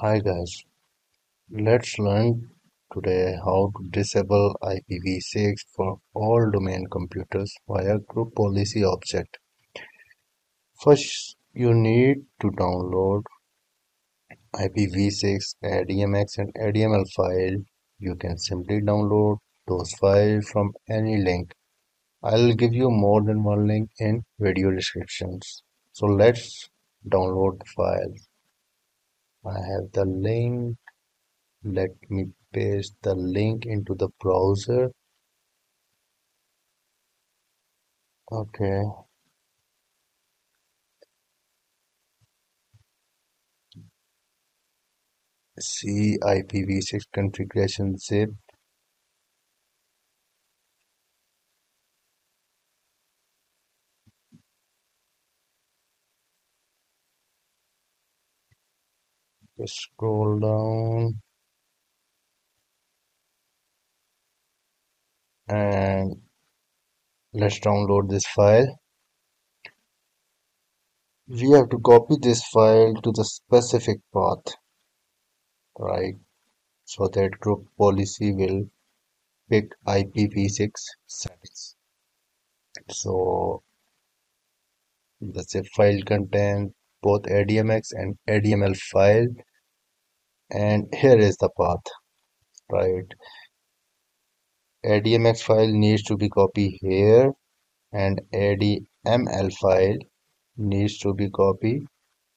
Hi guys, let's learn today how to disable IPv6 for all domain computers via group policy object. First, you need to download IPv6 ADMX and ADML file. You can simply download those files from any link. I'll give you more than one link in video descriptions. So let's download the file. I have the link. Let me paste the link into the browser. Okay. See IPv6 configuration zip scroll down. And let's download this file. We have to copy this file to the specific path right? So that group policy will pick IPv6 settings. So the zip file contains both ADMX and ADML file and here is the path right ADMX file needs to be copied here and ADML file needs to be copied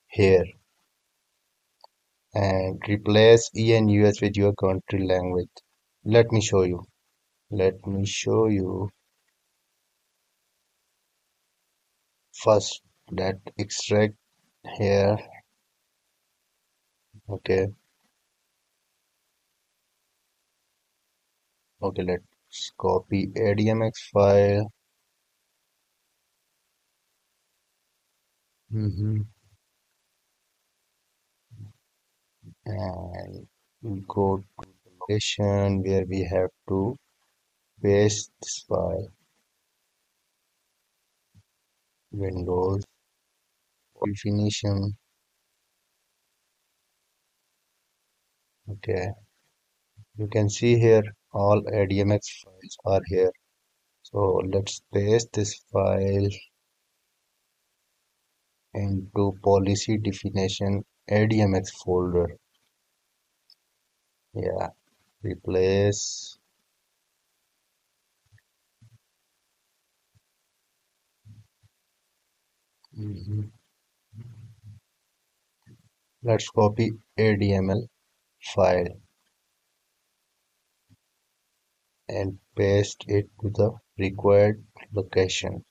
here and replace ENUS with your country language. Let me show you. Let me show you. First, that extract here. Okay. Okay, let's copy ADMX file mm -hmm. and go to the location where we have to paste this file windows definition. Okay. You can see here all ADMX files are here. So let's paste this file into policy definition ADMX folder. Yeah replace. Mm -hmm. Let's copy ADML file and paste it to the required location.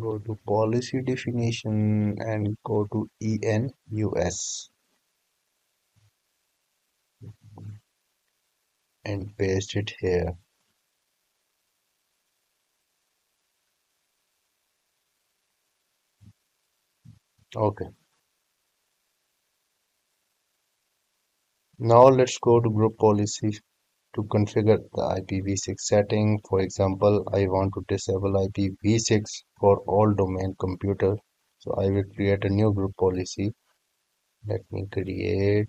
Go to policy definition and go to ENUS and paste it here. Okay. Now let's go to group policy to configure the IPv6 setting. For example, I want to disable IPv6 for all domain computer. So I will create a new group policy. Let me create.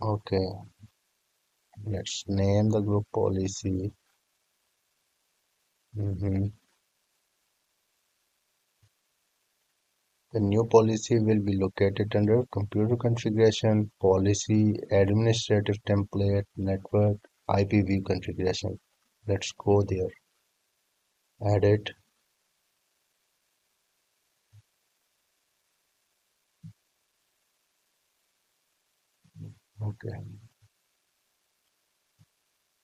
Okay. Let's name the group policy. Mm -hmm. The new policy will be located under Computer Configuration, Policy, Administrative Template, Network, IPv configuration. Let's go there. Add it. Okay.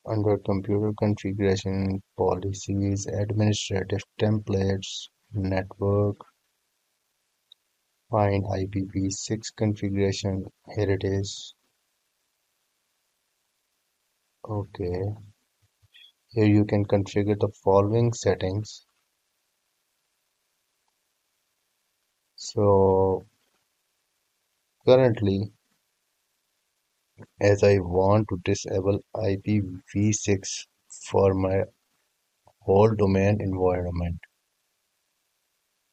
Under Computer Configuration, Policies, Administrative Templates, Network, find IPv6 configuration. Here it is. Okay. Here you can configure the following settings. So currently as I want to disable IPv6 for my whole domain environment.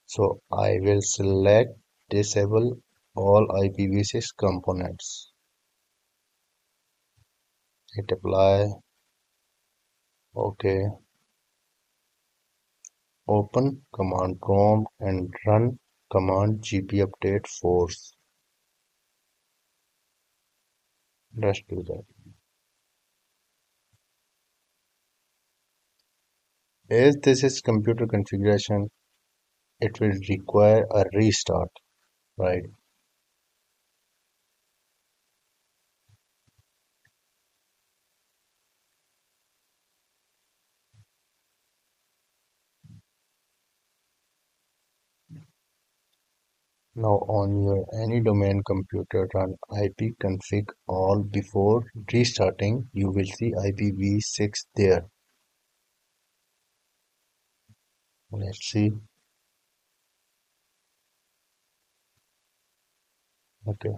So I will select disable all IPv6 components. Hit apply. OK. Open command prompt and run command gp update force. Let's do that. As this is computer configuration, it will require a restart, right? Now on your any domain computer run ipconfig all before restarting you will see IPv6 there. Let's see. Okay.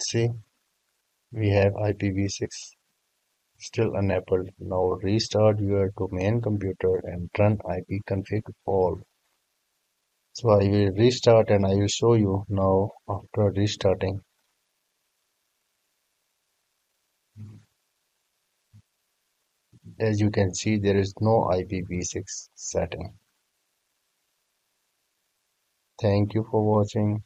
See, we have IPv6 still enabled. Now restart your domain computer and run ipconfig all. So I will restart and I will show you now after restarting. As you can see, there is no IPv6 setting. Thank you for watching.